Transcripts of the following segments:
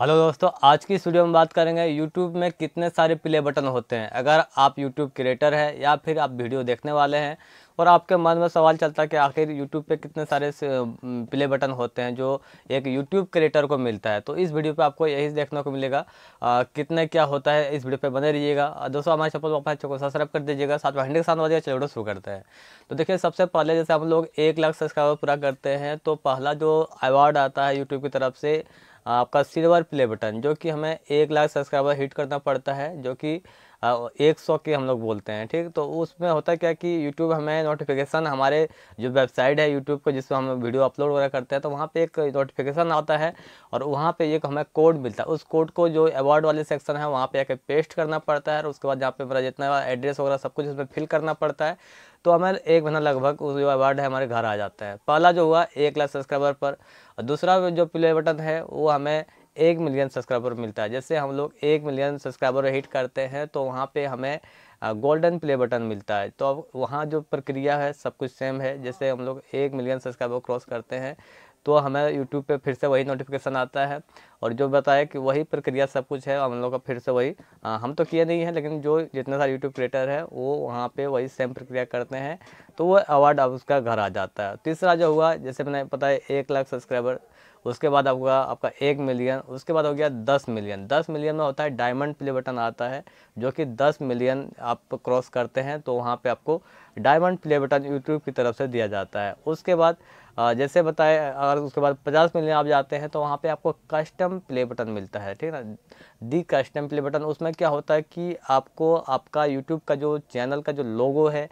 Hello दोस्तों, आज की स्टूडियो में बात करेंगे यूट्यूब में कितने सारे प्ले बटन होते हैं। अगर आप यूट्यूब क्रिएटर हैं या फिर आप वीडियो देखने वाले हैं और आपके मन में सवाल चलता है कि आखिर YouTube पे कितने सारे प्ले बटन होते हैं जो एक YouTube क्रिएटर को मिलता है। तो इस वीडियो पे आपको यही देखने को मिलेगा आ, कितने क्या होता है इस वीडियो पे बने रहिएगा। दोस्तों हमारे चैनल अपने को सब्सक्राइब कर दीजिएगा साथ में के साथ बजिएगा चलो शुरू करते हैं। तो देखिए सबसे पहले जैसे हम लोग एक लाख सब्सक्राइबर पूरा करते हैं तो पहला जो अवार्ड आता है यूट्यूब की तरफ़ से आपका सिल्वर प्ले बटन जो कि हमें एक लाख सब्सक्राइबर हिट करना पड़ता है जो कि एक सौ के हम लोग बोलते हैं, ठीक? तो उसमें होता क्या कि यूट्यूब हमें नोटिफिकेशन हमारे जो वेबसाइट है यूट्यूब को जिसमें हम वीडियो अपलोड वगैरह करते हैं तो वहाँ पे एक नोटिफिकेशन आता है और वहाँ पे एक हमें कोड मिलता है। उस कोड को जो अवार्ड वाले सेक्शन है, वहाँ पे आके पेस्ट करना पड़ता है और उसके बाद जहाँ पर मेरा जितना एड्रेस वगैरह सब कुछ उसमें फिल करना पड़ता है। तो हमें एक महीना लगभग उस जो अवार्ड है हमारे घर आ जाता है। पहला जो हुआ, एक लाख सब्सक्राइबर पर। दूसरा जो प्ले बटन है, वो हमें एक मिलियन सब्सक्राइबर मिलता है। जैसे हम लोग एक मिलियन सब्सक्राइबर हिट करते हैं तो वहाँ पे हमें गोल्डन प्ले बटन मिलता है। तो अब वहाँ जो प्रक्रिया है, सब कुछ सेम है। जैसे हम लोग एक मिलियन सब्सक्राइबर क्रॉस करते हैं तो हमें यूट्यूब पे फिर से वही नोटिफिकेशन आता है और जो बताया कि वही प्रक्रिया सब कुछ है हम लोग का फिर से वही आ, हम तो किए नहीं है लेकिन जो जितने सारे यूट्यूब क्रिएटर है वो वहाँ पे वही सेम प्रक्रिया करते हैं तो वो अवार्ड अब उसका घर आ जाता है। तीसरा जो हुआ जैसे मैंने पता है एक लाख सब्सक्राइबर उसके बाद हुआ आपका एक मिलियन उसके बाद हो गया दस मिलियन दस मिलियन में होता है डायमंड प्ले बटन आता है जो कि दस मिलियन आप क्रॉस करते हैं तो वहाँ पे आपको डायमंड प्ले बटन यूट्यूब की तरफ़ से दिया जाता है। उसके बाद जैसे बताए अगर उसके बाद पचास मिलियन आप जाते हैं तो वहाँ पे आपको कस्टम प्ले बटन मिलता है, ठीक है ना? दी कस्टम प्ले बटन उसमें क्या होता है कि आपको आपका यूट्यूब का जो चैनल का जो लोगो है,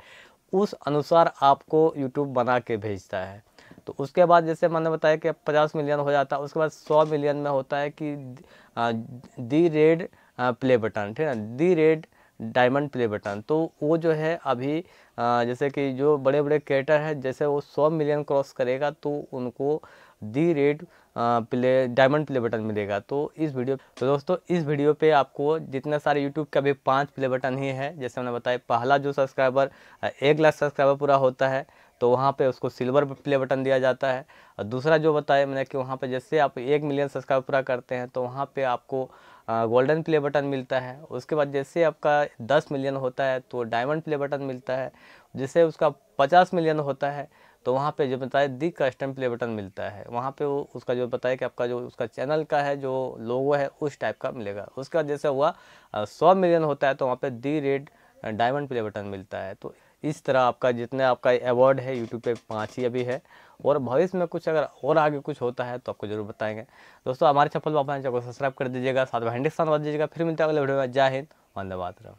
उस अनुसार आपको यूट्यूब बना के भेजता है। तो उसके बाद जैसे मैंने बताया कि पचास मिलियन हो जाता है, उसके बाद सौ मिलियन में होता है कि दी रेड प्ले बटन ठीक है the red diamond play button. तो वो जो है अभी जैसे कि जो बड़े बड़े क्रिएटर हैं, जैसे वो सौ मिलियन क्रॉस करेगा तो उनको the red play, diamond play button मिलेगा। तो इस वीडियो तो दोस्तों, इस वीडियो पे आपको जितने सारे यूट्यूब के अभी पाँच प्ले बटन ही है, जैसे मैंने बताया, पहला जो सब्सक्राइबर एक लाख सब्सक्राइबर पूरा होता है तो वहाँ पे उसको सिल्वर प्ले बटन दिया जाता है। और दूसरा जो बताया मैंने कि वहाँ पे जैसे आप एक मिलियन सब्सक्राइबर पूरा करते हैं तो वहाँ पे आपको गोल्डन प्ले बटन मिलता है। उसके बाद जैसे आपका दस मिलियन होता है तो डायमंड प्ले बटन मिलता है। जैसे उसका पचास मिलियन होता है तो वहाँ पे जो बताया दी कस्टम प्ले बटन मिलता है। वहाँ पे वो उसका जो बताया कि आपका जो उसका चैनल का है, जो लोगो है, उस टाइप का मिलेगा। उसके जैसे हुआ सौ मिलियन होता है तो वहाँ पे the red diamond play button मिलता है। तो इस तरह आपका जितने आपका अवार्ड है यूट्यूब पे पाँच ही अभी है। और भविष्य में कुछ अगर और आगे कुछ होता है तो आपको ज़रूर बताएँगे। दोस्तों, हमारे चप्पल बाबा चैनल को सब्सक्राइब कर दीजिएगा, साथ में हंड्रेड साथ दीजिएगा। फिर मिलते हैं अगले वीडियो में। जय हिंद, वंदे मातरम।